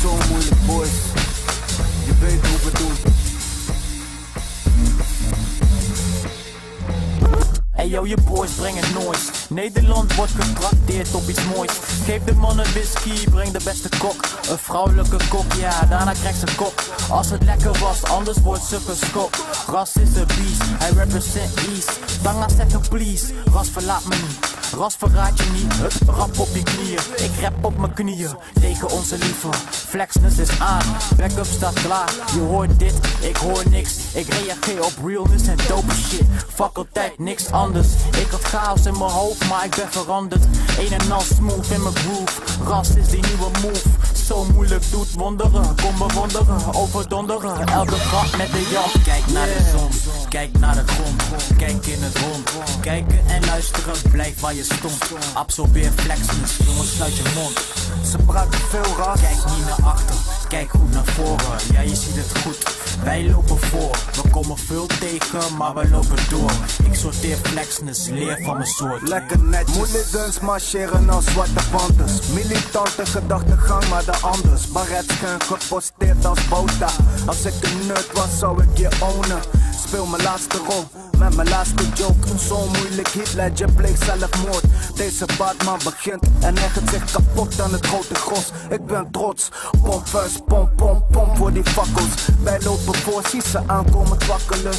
Zo moeilijk boys, je weet hoe we Yo, je boys brengen noise. Nederland wordt getrakteerd op iets moois. Geef de mannen whisky, breng de beste kok. Een vrouwelijke kok, ja, daarna krijgt ze kop. Als het lekker was, anders wordt ze geskop. Ras is een beast, hij represent East. Tanga zeggen please, ras verlaat me niet. Ras verraad je niet, het rap op je knieën. Ik rap op mijn knieën, tegen onze lieve. Flexness is aan, backup staat klaar. Je hoort dit, ik hoor niks. Ik reageer op realness en dope shit. Altijd niks anders. Ik had chaos in mijn hoofd, maar ik ben veranderd. Een en al smooth in mijn groove. Ras is die nieuwe move. Zo moeilijk doet wonderen. Kom bewonderen, overdonderen. Elke gat met de jan. Kijk naar de zon, kijk naar de grond. Kijk in het rond. Kijken en luisteren, blijf waar je stond. Absorbeer flexness, jongens, sluit je mond. Ze praten veel ras. Kijk niet naar achter, kijk goed naar voren. Ja, je ziet het goed. Wij lopen voor, we komen veel tegen, maar we lopen door. Ik sorteer flexness, leer van mijn soort. Lekker netjes. Moeilijk marcheren als zwarte panthers. Militante gedachtegang, maar de anders. Barret schuin geposteerd als bota. Als ik een nerd was, zou ik je ownen. Speel mijn laatste rol met mijn laatste joke. Zo moeilijk hit, legend bleek zelfmoord. Deze Batman begint en echt zich kapot aan het grote gros. Ik ben trots. Pomp first, pomp, pomp, pomp voor die fakkels. Wij lopen voor, zie ze aankomen twakkelen.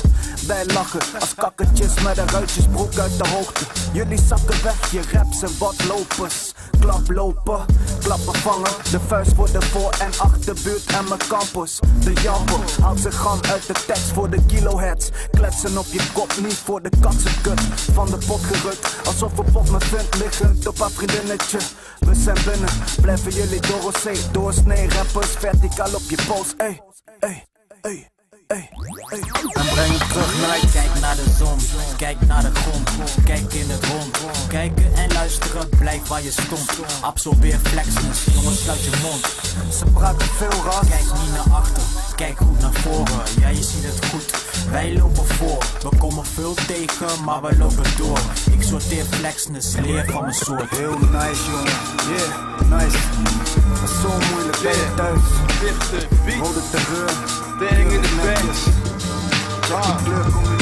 Wij lachen als kakkertjes met een ruitjesbroek uit de hoogte. Jullie zakken weg, je raps en wat lopers. Klap lopen, klappen vangen. De vuist voor de voor- en achterbuurt en mijn campus. De jammer haalt zijn gang uit de tekst voor de kiloheads. Kletsen op je kop, niet voor de katsenkut. Van de pot gerukt, alsof een pot me vindt liggend op haar vriendinnetje. We zijn binnen, blijven jullie door zee. Doorsnee rappers, verticaal op je pols. Ey, ey, ey. Ey, ey. Breng terug naar Kijk naar de zon, kijk naar de grond, kijk in het rond. Kijken en luisteren, blijf waar je stond. Absorbeer flexness, jongens, sluit je mond. Ze praten veel ras. Kijk niet naar achter, kijk goed naar voren. Ja, je ziet het goed. Wij lopen voor, we komen veel tegen, maar we lopen door. Ik sorteer flexness, leer van mijn soort. Heel nice, jongen. Yeah, nice. Dat is zo moeilijk, ben je thuis. Dichter, Rode terreur. Bang in netjes. back. Rock.